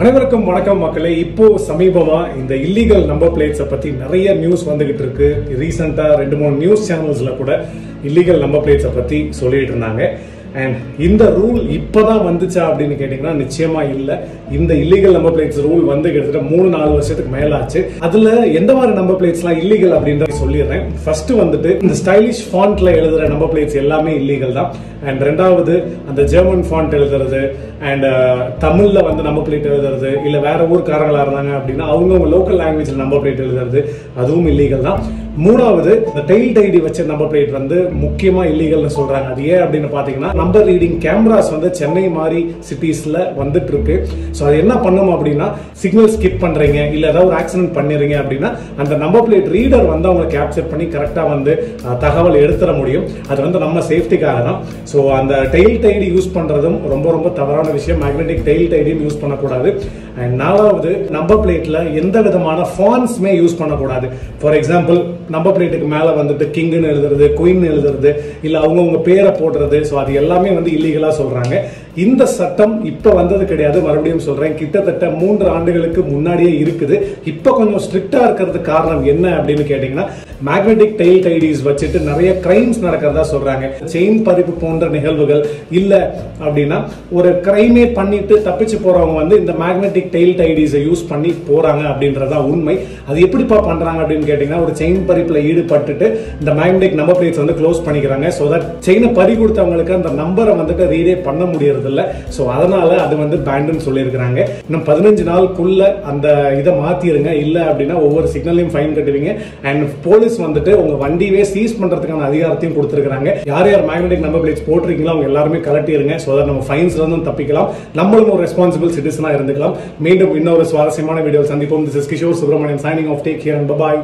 அனைவருக்கும் வணக்கம் மக்களே. இப்போ சமீபமா இந்த இல்லீகல் நம்பர் பிளேட்ஸை பத்தி நிறைய நியூஸ் வந்துகிட்டு இருக்கு. ரீசெண்டா ரெண்டு மூணு நியூஸ் சேனல்ஸ்ல கூட இல்லீகல் நம்பர் பிளேட்ஸை பத்தி சொல்லிட்டு இருந்தாங்க. அண்ட் இந்த ரூல் இப்பதான் வந்துச்சா அப்படின்னு கேட்டீங்கன்னா நிச்சயமா இல்ல. இந்த இல்லீகல் நம்பர் பிளேட்ஸ் ரூல் வந்து கிட்டத்தட்ட மூணு நாலு வருஷத்துக்கு மேலாச்சு. அதுல எந்த மாதிரி நம்பர் பிளேட்ஸ்லாம் இல்லீகல் அப்படின்றத சொல்லிடுறேன். ஃபர்ஸ்ட் வந்துட்டு இந்த ஸ்டைலிஷ் ஃபாண்ட்ல எழுதுற நம்பர் பிளேட்ஸ் எல்லாமே இல்லீகல் தான். அண்ட் ரெண்டாவது அந்த ஜெர்மன் ஃபாண்ட் எழுதுறது அண்ட் uh, தமிழில் வந்து நம்பர் பிளேட் எழுதுறது இல்லை வேற ஊர்க்காரங்களா இருந்தாங்க அப்படின்னா அவங்கவுங்க லோக்கல் லாங்குவேஜில் நம்ம பிளேட் எழுதுறது அதுவும் இல்லீகல் தான். மூணாவது இந்த டெயில் டைடி வச்ச நம்பர் பிளேட் வந்து முக்கியமாக இல்லீகல்னு சொல்கிறாங்க அது ஏன் அப்படின்னு பார்த்தீங்கன்னா நம்பர் ரீடிங் கேமராஸ் வந்து சென்னை மாதிரி சிட்டிஸில் வந்துட்டு இருக்கு. ஸோ அது என்ன பண்ணணும் அப்படின்னா சிக்னல் ஸ்கிப் பண்ணுறீங்க இல்லை ஏதாவது ஒரு ஆக்சிடென்ட் பண்ணிடுறீங்க அப்படின்னா அந்த நம்பர் பிளேட் ரீடர் வந்து அவங்க கேப்சர் பண்ணி கரெக்டாக வந்து தகவல் எடுத்துட முடியும். அது வந்து நம்ம சேஃப்டிக்காக தான். ஸோ அந்த டெயில் டைடி யூஸ் பண்ணுறதும் ரொம்ப ரொம்ப தவறான விஷயம். மேக்னெட்டிக் டெயில் டைடியும் யூஸ் பண்ணக்கூடாது. அண்ட் நாலாவது நம்பர் பிளேட்டில் எந்த விதமான ஃபான்ஸுமே யூஸ் பண்ணக்கூடாது. ஃபார் எக்ஸாம்பிள் நம்பர் பிளேட்டுக்கு மேலே வந்துட்டு கிங்குன்னு எழுதுறது குயின் எழுதுறது இல்லை அவங்கவுங்க பேரை போடுறது. ஸோ அது எல்லாமே வந்து இல்லீகலாக சொல்கிறாங்க இந்த சட்டம் இப்போ வந்தது கிடையாது. மறுபடியும் சொல்றேன். கிட்டத்தட்ட மூன்று ஆண்டுகளுக்கு முன்னாடியே இருக்குது. இப்போ கொஞ்சம் ஸ்ட்ரிக்டா இருக்கிறதுக்கு காரணம் என்ன அப்படின்னு கேட்டீங்கன்னா மேக்னெட்டிக் டெயில் டைடிஸ் வச்சுட்டு நிறைய கிரைம்ஸ் நடக்கிறதா சொல்றாங்க. செயின் பறிப்பு போன்ற நிகழ்வுகள் இல்ல அப்படின்னா ஒரு கிரைமே பண்ணிட்டு தப்பிச்சு போறவங்க வந்து இந்த மேக்னெட்டிக் டெயில் டைடிஸை யூஸ் பண்ணி போறாங்க அப்படின்றதா உண்மை. அது எப்படிப்பா பண்றாங்க அப்படின்னு கேட்டீங்கன்னா ஒரு செயின் பறிப்புல ஈடுபட்டுட்டு இந்த மேக்னெட்டிக் நம்பர் பிளேட்ஸ் வந்து க்ளோஸ் பண்ணிக்கிறாங்க. ஸோ தட் செயினை பறி கொடுத்தவங்களுக்கு அந்த நம்பரை வந்துட்டு ரீடே பண்ண முடியறது இல்ல ஸோ அதனால அது வந்து பேண்டுன்னு சொல்லியிருக்கிறாங்க. இன்னும் பதினஞ்சு நாளுக்குள்ள அந்த இதை மாத்திருங்க. இல்ல அப்படின்னா ஒவ்வொரு சிக்னலையும் ஃபைன் கட்டுவீங்க. அண்ட் போலீஸ் வந்துட்டு உங்க வண்டியவே சீஸ் பண்றதுக்கான அதிகாரத்தையும் கொடுத்துருக்காங்க யார் யார் மேக்னெட்டிக் நம்பர் பிளேட்ஸ் போட்டிருக்கீங்களோ அவங்க எல்லாருமே கலட்டிருங்க. ஸோ தட் நம்ம ஃபைன்ஸ்ல இருந்தும் தப்பிக்கலாம். நம்மளும் ஒரு ரெஸ்பான்சிபிள் சிட்டிசனா இருந்துக்கலாம். மீண்டும் இன்னொரு சுவாரஸ்யமான வீடியோ சந்திப்போம். This is Kishore Subramanian signing off take here and bye